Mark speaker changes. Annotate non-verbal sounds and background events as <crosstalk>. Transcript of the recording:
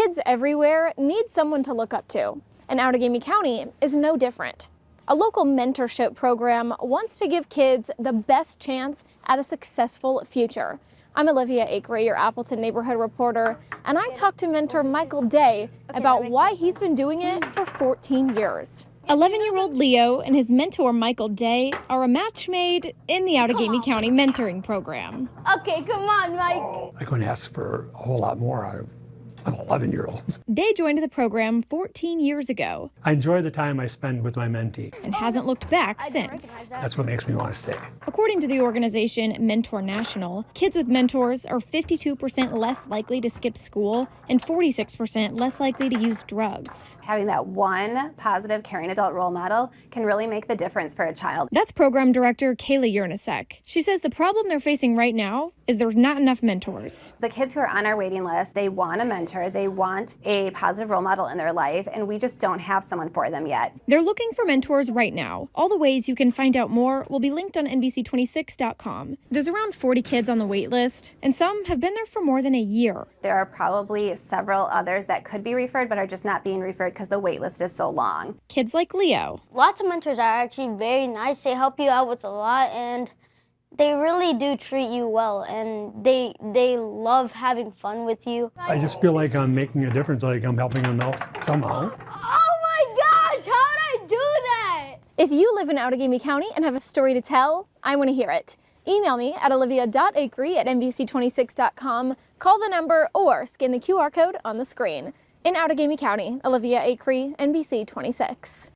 Speaker 1: Kids everywhere need someone to look up to, and Outagamie County is no different. A local mentorship program wants to give kids the best chance at a successful future. I'm Olivia Acree, your Appleton neighborhood reporter, and I talked to mentor Michael Day about why he's been doing it for 14 years. 11 year old Leo and his mentor Michael Day are a match made in the Outagamie County Mentoring Program.
Speaker 2: Okay, come on, Mike.
Speaker 3: Oh, I couldn't ask for a whole lot more out of an 11 year old.
Speaker 1: Day joined the program 14 years ago
Speaker 3: I enjoy the time I spend with my mentee.
Speaker 1: and hasn't looked back since.
Speaker 3: That's what makes me want to stay.
Speaker 1: According to the organization Mentor National, kids with mentors are 52% less likely to skip school and 46% less likely to use drugs.
Speaker 4: Having that one positive, caring adult role model can really make the difference for a child.
Speaker 1: That's program director Kayla Yernasek. She says the problem they're facing right now is there's not enough mentors.
Speaker 4: The kids who are on our waiting list, they want a mentor, they want a positive role model in their life, and we just don't have someone for them yet.
Speaker 1: They're looking for mentors right now. All the ways you can find out more will be linked on NBC26.com. There's around 40 kids on the wait list, and some have been there for more than a year.
Speaker 4: There are probably several others that could be referred but are just not being referred because the wait list is so long.
Speaker 1: Kids like Leo.
Speaker 2: Lots of mentors are actually very nice. They help you out with a lot and they really do treat you well and they they love having fun with you.
Speaker 3: I just feel like I'm making a difference, like I'm helping them out somehow. <gasps>
Speaker 2: Oh my gosh, how did I do that?
Speaker 1: If you live in Outagamie County and have a story to tell, I want to hear it. Email me at olivia.acree at nbc26.com, call the number, or scan the QR code on the screen. In Outagamie County, Olivia Acree, NBC 26.